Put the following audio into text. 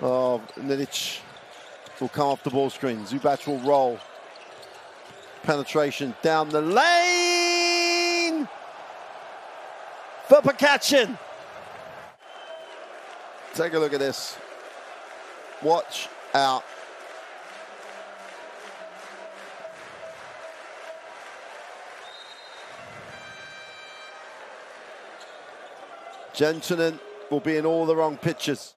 Oh, Ninic will come off the ball screen. Zubac will roll. Penetration down the lane for Prkacin. Take a look at this. Watch out. Gentlemen will be in all the wrong pitches.